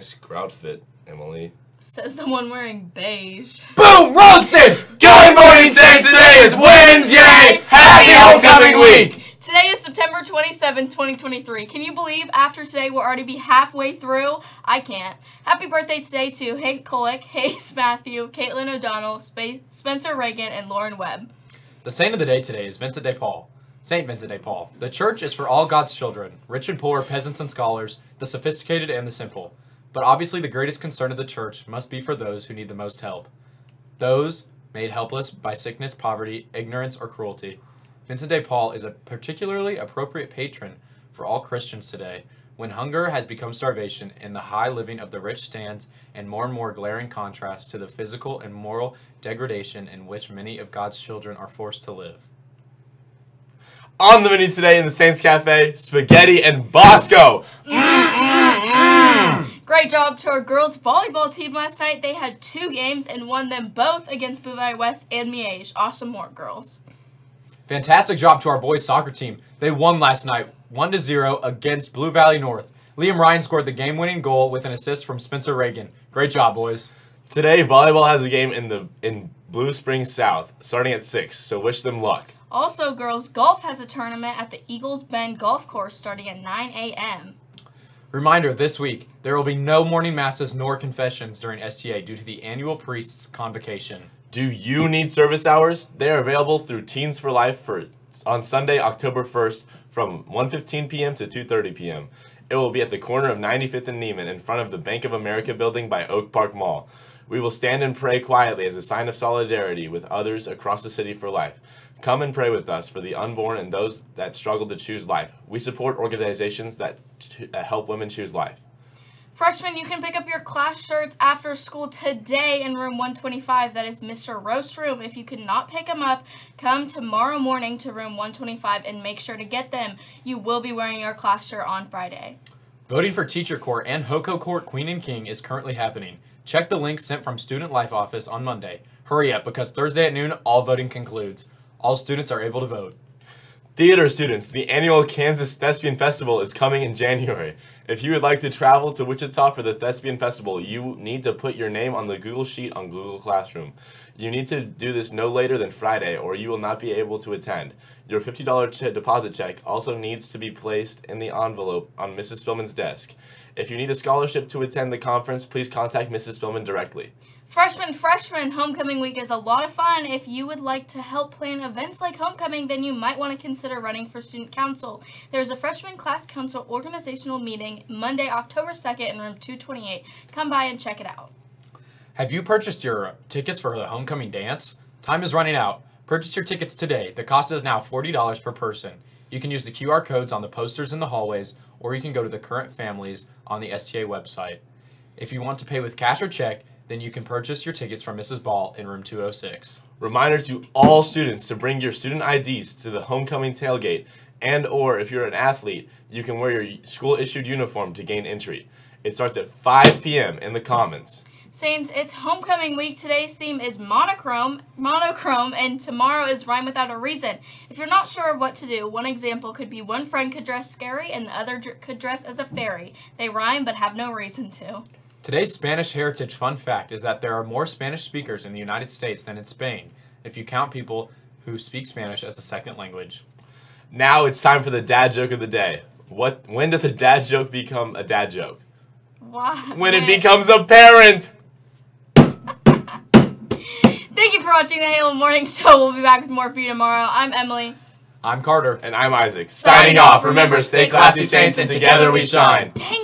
school fit, Emily? Says the one wearing beige. Boom! Roasted! Good morning, Saints! Today is Wednesday! Happy Homecoming Week! Today is September 27th, 2023. Can you believe after today we'll already be halfway through? I can't. Happy birthday today to Hank Kolick, Hayes Matthew, Caitlin O'Donnell, Sp- Spencer Reagan, and Lauren Webb. The saint of the day today is Vincent de Paul. Saint Vincent de Paul. The church is for all God's children, rich and poor, peasants and scholars, the sophisticated and the simple. But obviously, the greatest concern of the church must be for those who need the most help. Those made helpless by sickness, poverty, ignorance, or cruelty. Vincent de Paul is a particularly appropriate patron for all Christians today when hunger has become starvation and the high living of the rich stands in more and more glaring contrast to the physical and moral degradation in which many of God's children are forced to live. On the menu today in the Saints Cafe, spaghetti and Bosco. Mmm. Great job to our girls volleyball team last night. They had two games and won them both against Blue Valley West and Miege. Awesome work, girls. Fantastic job to our boys soccer team. They won last night 1 to 0 against Blue Valley North. Liam Ryan scored the game-winning goal with an assist from Spencer Reagan. Great job, boys. Today, volleyball has a game in the in Blue Springs South, starting at six. So wish them luck. Also, girls golf has a tournament at the Eagles Bend Golf Course starting at 9 a.m. Reminder this week, there will be no morning masses nor confessions during STA due to the annual priest's convocation. Do you need service hours? They are available through Teens for Life for on Sunday, October 1st from 1:15 p.m. to 2:30 p.m. It will be at the corner of 95th and Nieman in front of the Bank of America building by Oak Park Mall. We will stand and pray quietly as a sign of solidarity with others across the city for life. Come and pray with us for the unborn and those that struggle to choose life. We support organizations that, that uh, help women choose life. Freshmen, you can pick up your class shirts after school today in room 125. That is Mr. Roast Room. If you cannot pick them up, come tomorrow morning to room 125 and make sure to get them. You will be wearing your class shirt on Friday. Voting for Teacher Court and HOCO Court Queen and King is currently happening. Check the link sent from Student Life Office on Monday. Hurry up because Thursday at noon, all voting concludes. All students are able to vote. Theater students, the annual Kansas Thespian Festival is coming in January. If you would like to travel to Wichita for the Thespian Festival, you need to put your name on the Google Sheet on Google Classroom. You need to do this no later than Friday or you will not be able to attend. Your $50 ch deposit check also needs to be placed in the envelope on Mrs. Spillman's desk. If you need a scholarship to attend the conference, please contact Mrs. Spillman directly. Freshman, freshman, homecoming week is a lot of fun. If you would like to help plan events like homecoming, then you might want to consider running for student council. There's a freshman class council organizational meeting Monday, October 2nd in room 228. Come by and check it out. Have you purchased your tickets for the homecoming dance? Time is running out. Purchase your tickets today. The cost is now $40 per person. You can use the QR codes on the posters in the hallways, or you can go to the current families on the STA website. If you want to pay with cash or check, then you can purchase your tickets from Mrs. Ball in room 206. Reminder to all students to bring your student IDs to the homecoming tailgate and or if you're an athlete, you can wear your school issued uniform to gain entry. It starts at 5 p.m. in the Commons. Saints, it's homecoming week. Today's theme is monochrome, monochrome, and tomorrow is rhyme without a reason. If you're not sure of what to do, one example could be one friend could dress scary and the other could dress as a fairy. They rhyme but have no reason to. Today's Spanish Heritage fun fact is that there are more Spanish speakers in the United States than in Spain, if you count people who speak Spanish as a second language. Now it's time for the dad joke of the day. What? When does a dad joke become a dad joke? Why? When it becomes a parent! Thank you for watching the Halo Morning Show. We'll be back with more for you tomorrow. I'm Emily. I'm Carter. And I'm Isaac. Signing off. Remember, stay classy, Saints, and together we shine. Dang